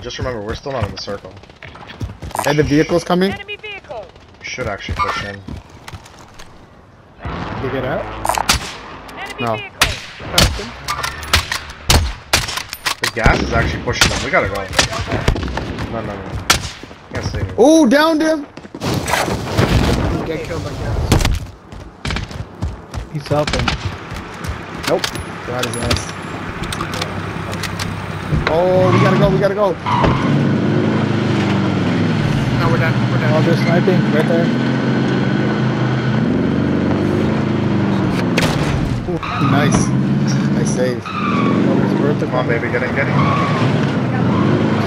Just remember, we're still not in the circle. Hey, the vehicle's coming. Enemy vehicle. We should actually push in. You get out? Enemy No. vehicle. The gas is actually pushing them. We gotta go. No, no, no. Can't see me. Oh, downed him. Get killed by gas. He's helping. Nope. Got his ass. Oh, we gotta go. We gotta go. No, we're done. We're Oh, done. they're sniping right there. Ooh, nice. Nice save. Oh, there's Bertha Come on, baby, get in, get in.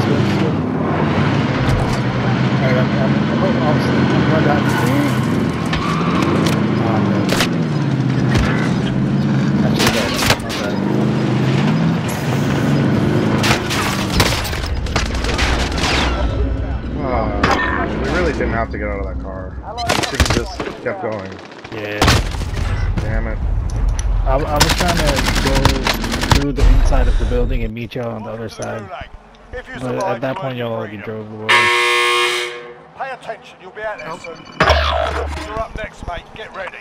Swim, swim. Alright, I'm, I'm, I'm, I'm, I'm run down. Ah, man. Actually, no, not bad. Ah, we really didn't have to get out of that car. Should have just kept going. Yeah. Damn it. I, I was trying to go through the inside of the building and meet y'all on the other side. But at that point, y'all already drove away. Pay attention, you'll be out there Nope. soon. You're up next, mate. Get ready.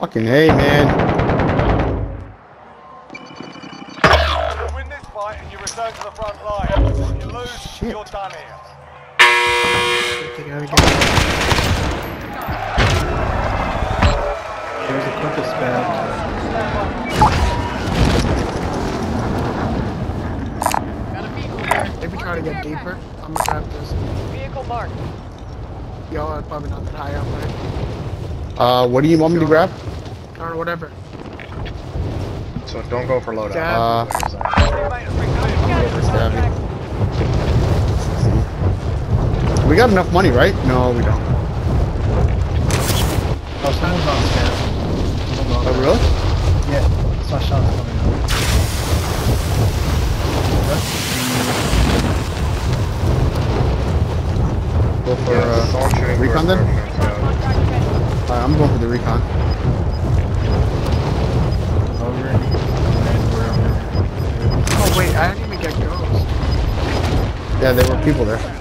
Fucking hey, man. You win this fight and you return to the front line. If you lose, Shit. you're done here. Take it out again. There's a compass pad. If we try to get deeper, I'm gonna grab this. Vehicle marked. Y'all are probably not that high up there. Uh, what do you want me to grab? Or whatever. So don't go for loadout. Dad. Uh, Teammate has been cleared. Stab We got enough money, right? No, we don't. Oh, someone's on scan. Someone's Oh, really? Yeah, saw shots coming out. Go for Yeah, uh, recon then? Yeah. Alright, I'm going for the recon. Over. And we're Oh wait, I didn't even get ghost. Yeah, there were people there.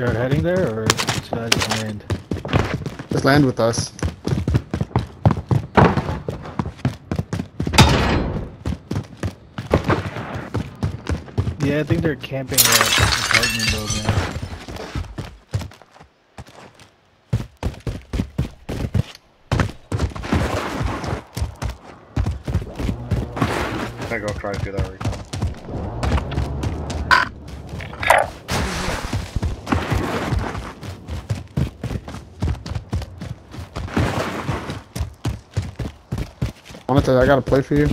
You're heading there, or should I just land? Just land with us. Yeah, I think they're camping the apartment building. I'm gonna go try to do that recon. I'm gonna tell you, I got a play for you.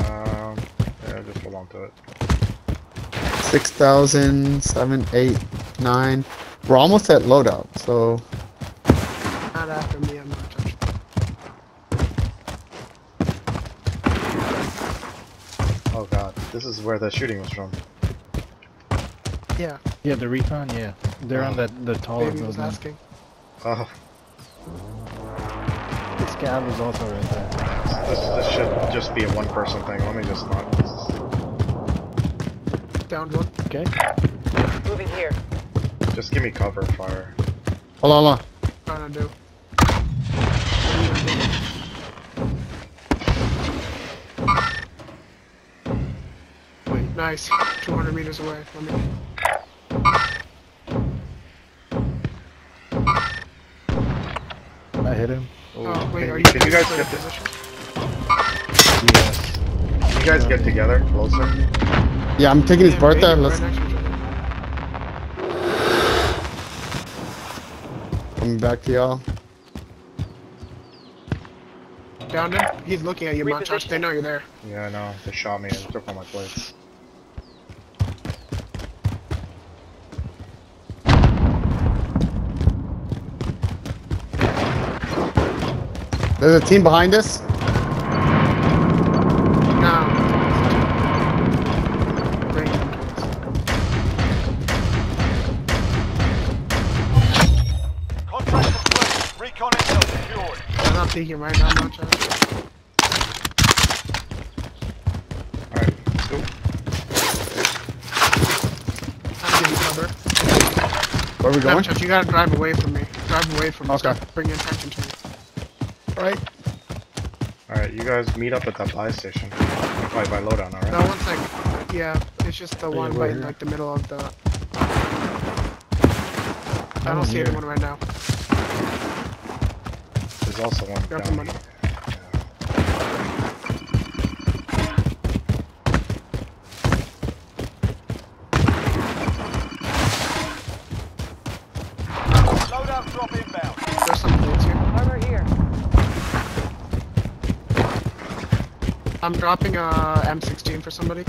Um, yeah, just hold on to it. Six thousand, seven, eight, nine. We're almost at loadout, so Not after me, I'm not touching. Oh god, this is where the shooting was from. Yeah, Yeah, the recon. Yeah, they're on that the taller baby was asking. Oh, The scav was also right there. This, this should just be a one person thing. Let me just not. Down one. Okay. Moving here. Just give me cover fire. hold on, hold on. Trying to do. Wait, nice. 200 meters away. Let me. I hit him. Oh, wait, can, are you can you guys in get position? Yes. can you guys get together closer? Yeah, I'm taking his Yeah, Bertha. maybe Let's right next to each other. come back to y'all. Down him. He's looking at you, Montage. They know you're there. Yeah, I know. They shot me and took all my plates. There's a team behind us. Peeking right now, Nacho. Alright, let's go. I'm giving you cover. Where are we going? Snapchat, you gotta drive away from me. Drive away from me. Okay. Stop bringing attention to me. Right? Alright, you guys meet up at that buy station. Probably buy loadout, alright? No, one second. Yeah, it's just the one right in like the middle of the. I don't see here. anyone right now. There's also one Grab down money. drop inbound. There's some plates here. Armor here. I'm dropping uh, a M16 for somebody.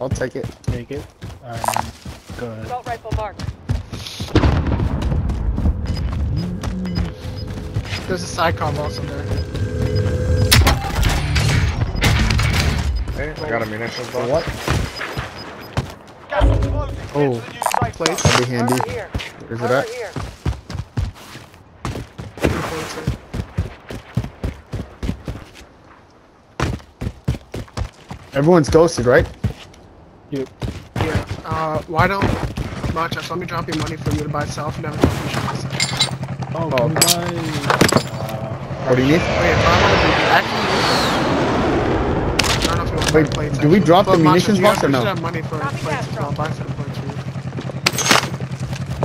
I'll take it. Take it. Alright, go ahead. Assault rifle marked. There's a side comm also there. Hey, I got a munitions For box. what? Gas is closing. Get Oh. to the new safe Plates. That'd be handy. Armor. Where's it Armor at? here. Two plates here. Everyone's ghosted, right? Yeah. Uh, why don't Machas, let me drop you money for you to buy self. Never drop me shots. Oh, Oh, can uh, What do you need? Wait, if I want to be actually. I don't know if you want to buy Wait, do we drop the munitions you box or no? have money for plates that, as well. Buy some plates for you.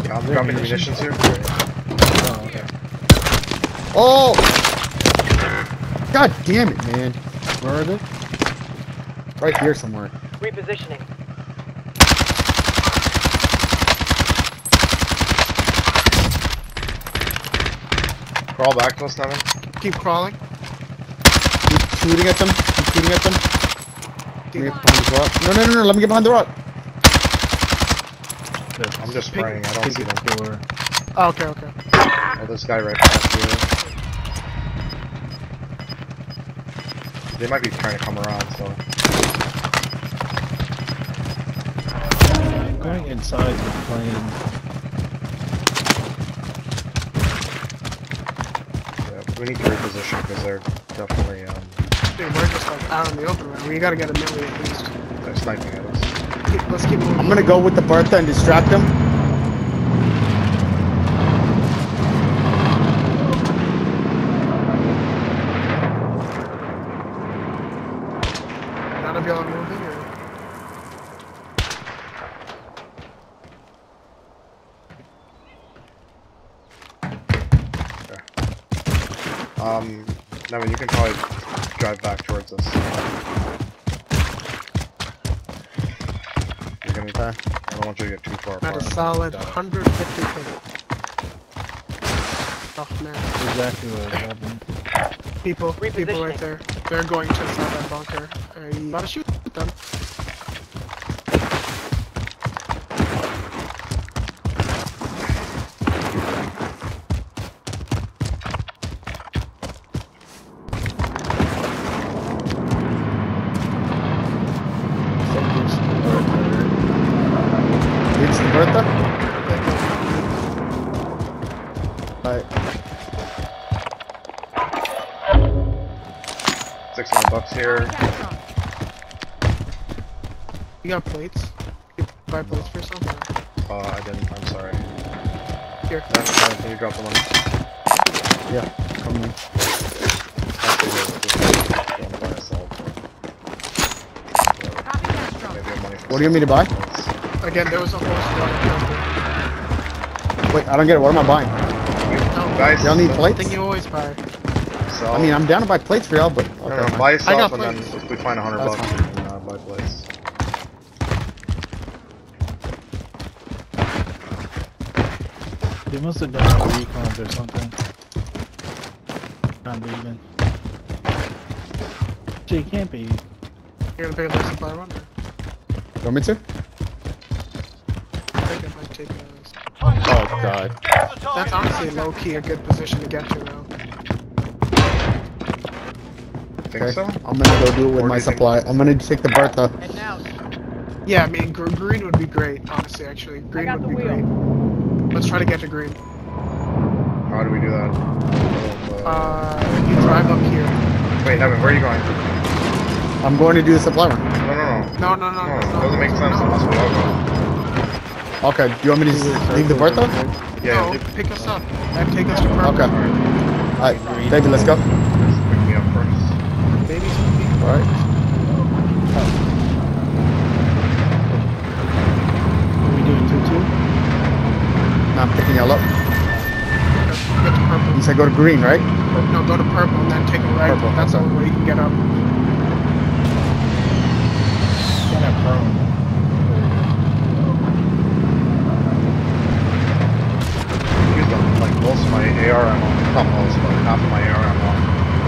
Yeah, I'm grabbing munitions here. oh, okay. Oh! God damn it, man. Where are they? Right here somewhere. Repositioning. Crawl back to us, Nevin. Keep crawling. Keep shooting at them. Keep shooting at them. Keep, behind this rock. No, no, no, no. Let me get behind the rock. This. I'm just spraying, I don't see them. Door. oh, okay, okay. Oh, this guy right past here. They might be trying to come around, so. I'm going inside the plane. Yeah, we need to reposition because they're definitely um, Dude, we're just like out in the open, man. We gotta get a milli at least. they're sniping at us. Let's keep moving. I'm gonna go with the Bertha and distract them. None of y'all are moving, or Um, Nevin, you can probably drive back towards us. You're gonna. Okay. I don't want you to get too far at a apart. Solid 150 hit. Oh man, Exactly what happened. people, people right there. They're going to inside that bunker. Uh, you gotta shoot here. You got plates? You buy plates for yourself? Oh, Uh, I didn't. I'm sorry. Here. Uh, can you drop the money? Yeah. Coming in. Actually, we're just going to buy a salt. Maybe a money for What do you want me to buy? Again, there was a whole squad Wait, I don't get it. What am I buying? No, Guys, Y'all need uh, I plates? think you always buy. sell- I mean, I'm down to buy plates for y'all, but No, okay. No, buy I got yourself and then if we find a hundred That's bucks, we can uh, buy plates. They must have done recons or something. Not leaving. Gee, it can't be. You're gonna pay less supply run. or- You want me to? I think I might take a- Oh, God. That's honestly low key a good position to get to though. Think Okay. so? I'm gonna go do it with Or my you think- supply. I'm gonna take the Bertha. Heading out. Yeah, I mean gr- green would be great. Honestly, actually, green would be wheel. great. Let's try to get to green. How do we do that? Uh, you drive up here. Wait, Evan, where are you going? I'm going to do the supply run. No, no, no. No, no, no, No, no. no. doesn't make sense no. unless we all go. Okay, do you want me to leave the Bertha? Yeah, no, pick us up and take us to Purple. Okay. Alright, baby, let's go. just pick me up first. Maybe something. Alright. Are we doing two two? Now I'm picking y'all up. Get to Purple. You said go to green, right? No, go to Purple and then take a right. Purple, That's the way you can get up. Kind of prone. Used up, like most of my AR ammo. Not most, but half of my AR ammo.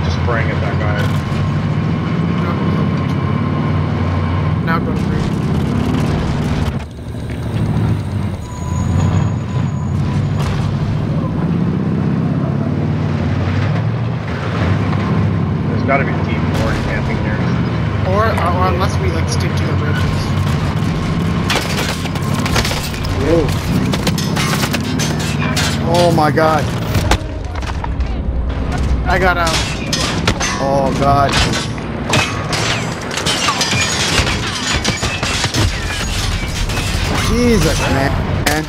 Just spraying at that guy. Now go to. There's gotta be team already camping here. Or, or unless we like stick to the ridges. Oh my god. I got out. Oh god. Jesus, man.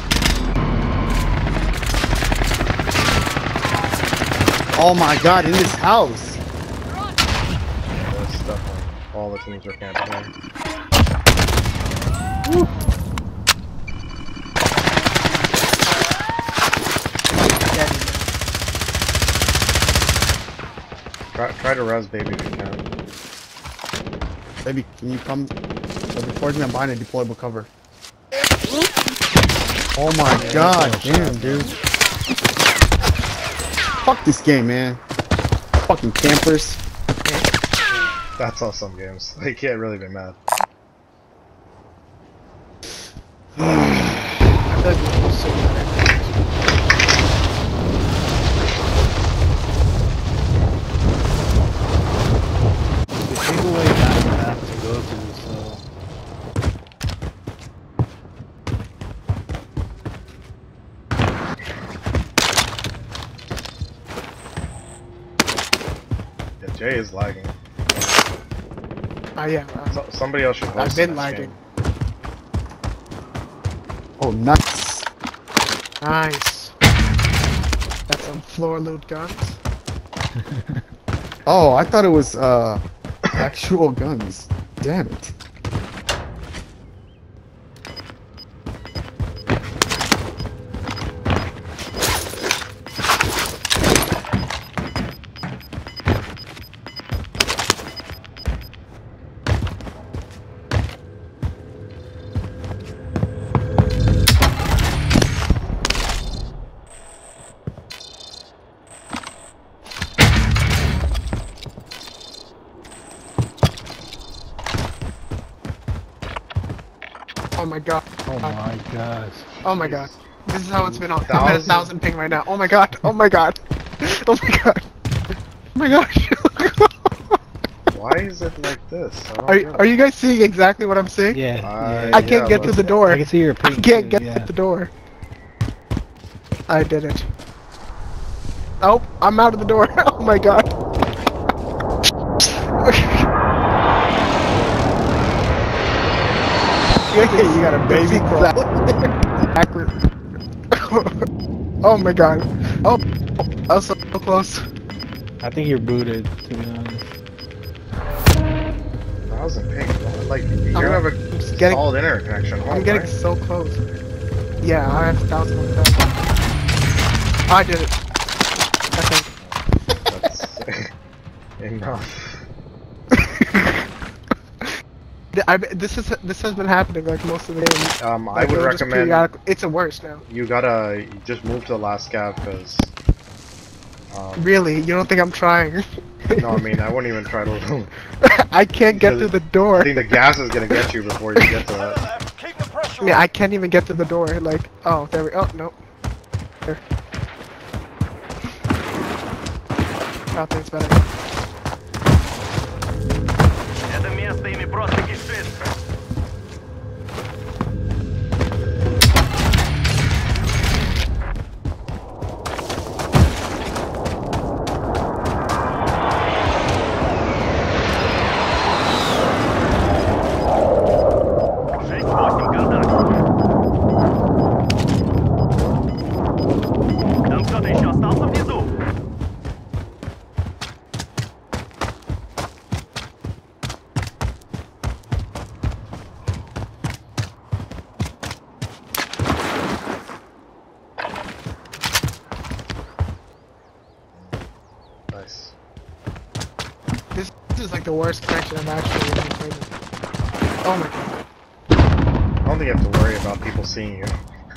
Oh my god, in this house. All the teams are camping. Try, try to res baby if you can. Baby, can you come? Before I'm behind a deployable cover. Oh my god, damn, dude. Fuck this game, man. Fucking campers. That's all some games. You can't really be mad. I feel like yeah. So, somebody else should host I've been this lagging. game. Oh, nice. Nice. That's some floor loot guns. Oh, I thought it was uh actual guns. Damn it. Oh oh my gosh. Oh my god. This is how it's been. on- I'm at a Thousand. thousand ping right now. Oh my god. Oh my god. Oh my god. Oh my gosh. Why is it like this? I don't are, know. are you guys seeing exactly what I'm seeing? Yeah. I- yeah, I can't Yeah, get but- to the door. I can see your I ping. can't too, get yeah. to the door. I did it. Oh, I'm out of the door. Oh my god. Yeah, you got a baby crawl. Backward. oh my god. Oh, I was so close. I think you're booted, to be honest. Thousand ping. Like you I'm- have a just getting- solid internet connection. I'm home, getting right? so close. Yeah, I have a thousand on thousand. I did it. I think. That's enough. I, this is this has been happening like most of the game. Um, I would recommend It's a worse now. you gotta just move to the last scav because. Um, Really, you don't think I'm trying? no, I mean I wouldn't even try to. I can't get through the door. I think the gas is gonna get you before you get to that. Yeah. I can't even get to the door. Like, oh, there we. Oh no. There. I think it's better. Место ими просто кишит. Is like the worst connection I've actually ever played. with. Oh my god. I don't think you have to worry about people seeing you.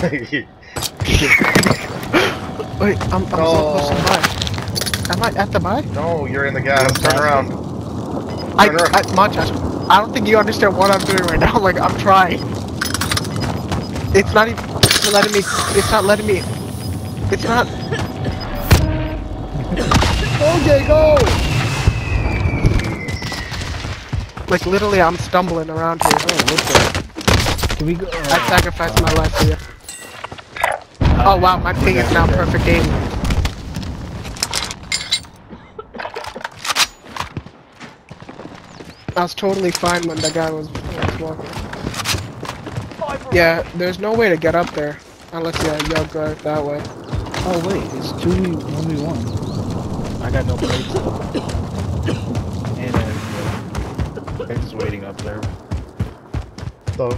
Wait, I'm, I'm so close to oh. the buy. Am I at the buy? no, you're in the gas. Turn around. I, Turn around. I, Monchas, I don't think you understand what I'm doing right now. Like, I'm trying. It's not even letting me. It's not letting me. It's not. okay, go! Like, literally, I'm stumbling around here. Oh, Can we go? Uh, I sacrificed my life for you. Oh wow, my ping is now perfect aim. I was totally fine when the guy was, was walking. Yeah, there's no way to get up there unless you you go that way. Oh wait, it's two v one v one. I got no plates The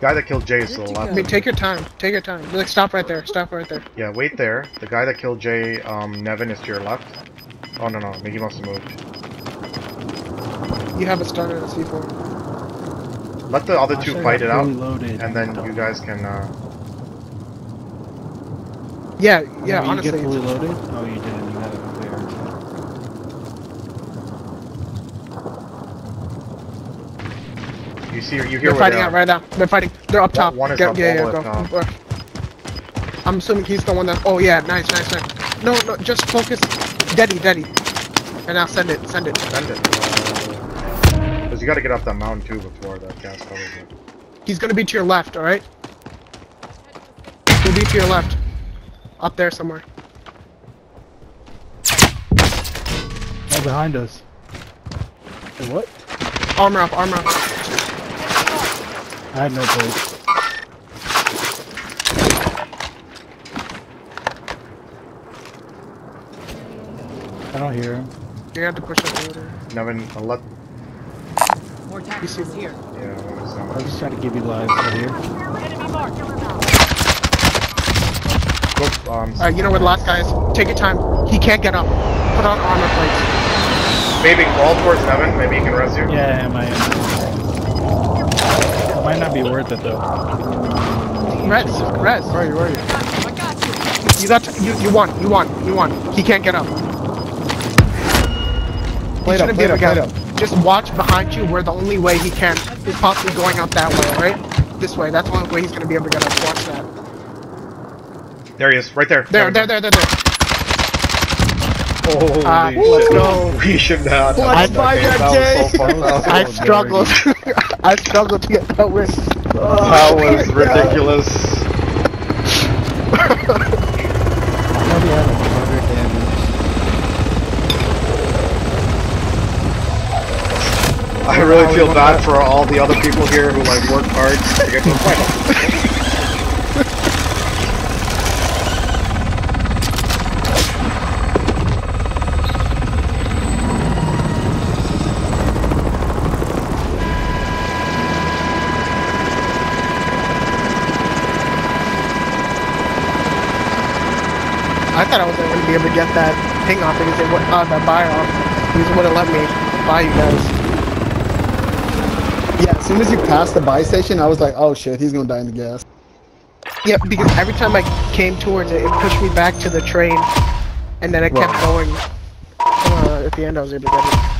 guy that killed Jay is to the I left. mean, take your time. Take your time. Like, stop right there. Stop right there. Yeah, wait there. The guy that killed Jay, um, Nevin, is to your left. Oh no no, he must have moved. You have a stunner in the C4. Let the other two fight it out, loaded. and then you guys can. Uh, Yeah, Oh, yeah. you honestly, get fully loaded? Oh, you didn't. You got it up there. you see, you hear they're where fighting they out right now. They're fighting. They're up top. one is Get- up yeah, all yeah, go. way I'm assuming he's the one that. Oh yeah, nice, nice, nice. No, no, just focus. Daddy, daddy. And now send it, send it. Send it. Because you got to get up that mountain too before that gas covers it. He's gonna be to your left, alright? He'll be to your left. Up there somewhere. Oh, behind us. Wait, what? Armor up, armor up. I had no plates. I don't hear him. You have to push up the order. Nevin, I'll let. More You see tacticals here. Yeah, I that? was just trying to give you lives right here. Enemy marked. Go, um, Alright, you know where the last guy is. Take your time. He can't get up. Put on armor plates. maybe crawl towards Nevin. Maybe he can res you. Yeah, am I? It might not be worth it though. Res, res. Where are you, where are you? I got you. You got, you, you won, you won, you won. He can't get up. Plate he up, shouldn't plate up, to get up. Just watch behind you where the only way he can is possibly going out that way, right? This way, that's the only way he's gonna be able to get up. Watch that. There he is, right there. There, there, Nevin. there, there, there. Holy shit. let's go. We should not. Let's have buy that that game. That was so Jay. fucked up. I Oh, struggled. I struggled to get that win. That was ridiculous. Probably had like 100 damage. I really feel bad for all the other people here who like work hard to get to the final. I I be able to get that thing off because it would, uh, that buy off. Because it wouldn't let me buy you guys. Yeah, as soon as you passed the buy station, I was like, oh shit, he's gonna die in the gas. Yeah, because every time I came towards it, it pushed me back to the train, and then it kept going. Uh, at the end, I was able to get it.